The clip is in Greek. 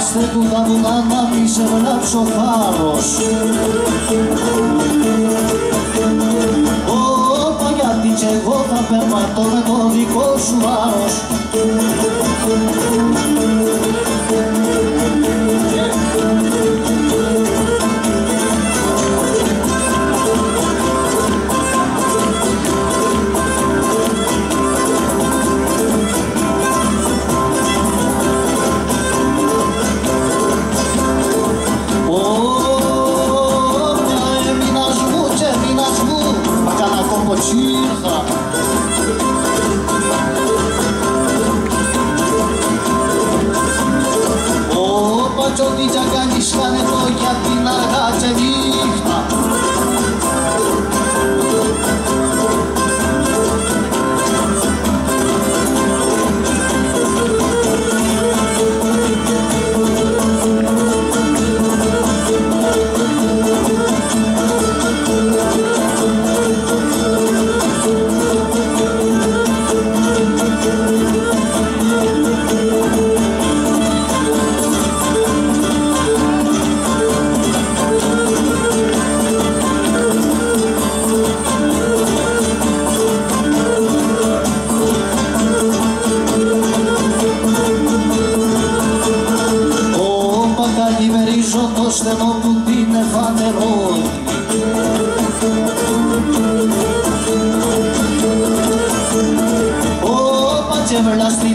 στενάστε του τα βουνά να μη σε βλάψω θάρρος Όπα γιατί κι εγώ θα περπατώ με το δικό σου βάρος Ό,τι τζαγκάνεις κάνε το για την αγάτσε καλημερίζω το στενό που την εφανερώνει Ω πατσεβελά στην